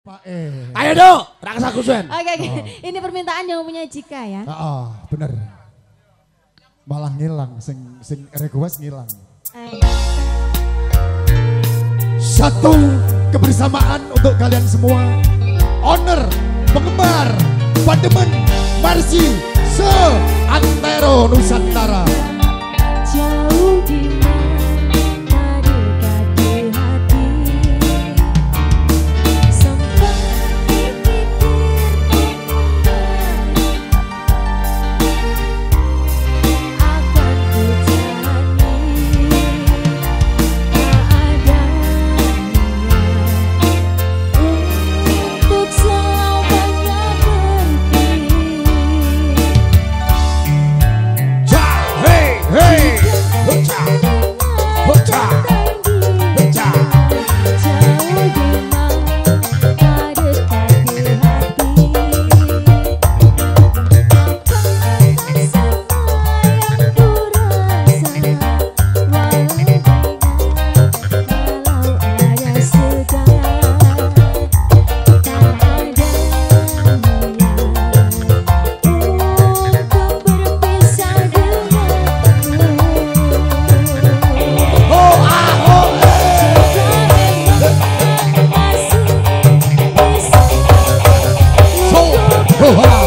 Pak E. Ayo dong, raksasa kusen. Oke, okay, oh. ini permintaan yang punya Jika ya. Oh, oh bener. Malah ngilang, sing, sing request ngilang. Satu kebersamaan untuk kalian semua. owner, penggemar, pandemen, marsi, se antero Nusantara. Aloha.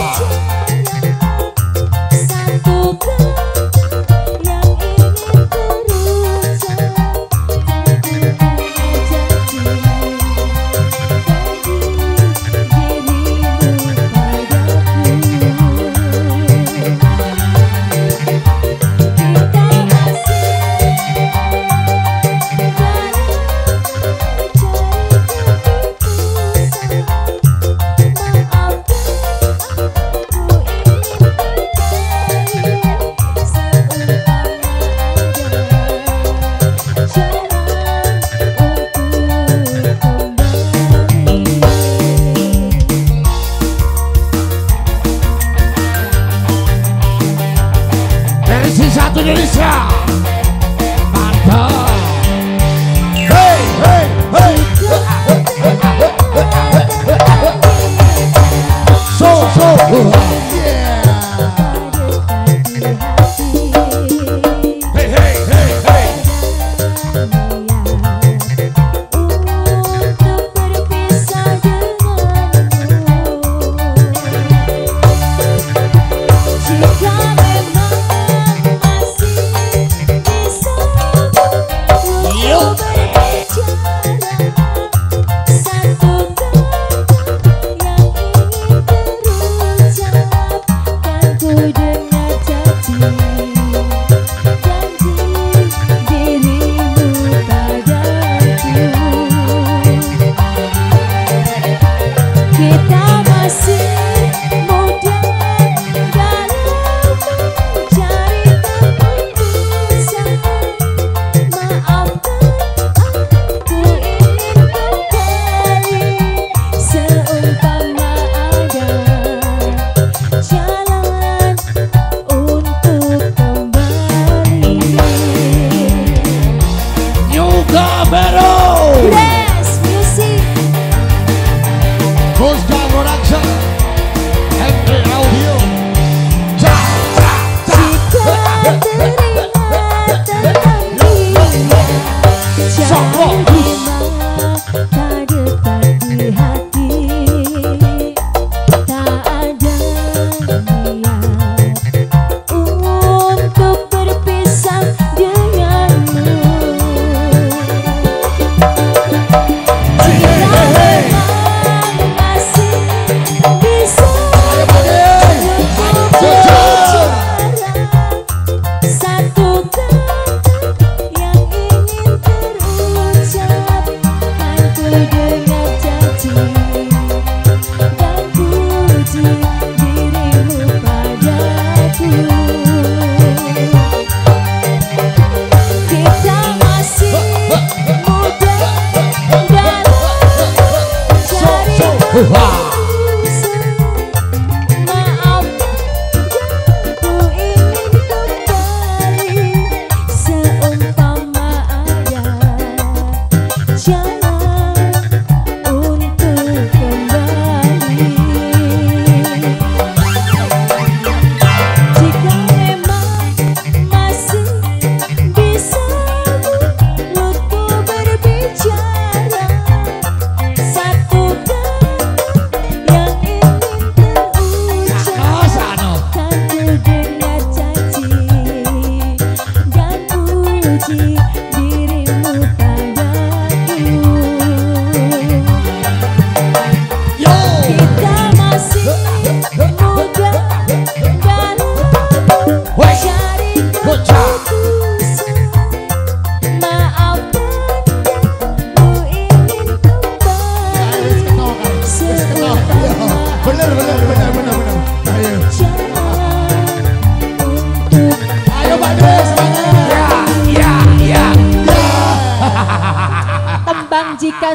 不怕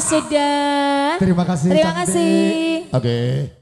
sudah. Terima kasih. Terima cantik. kasih. Oke.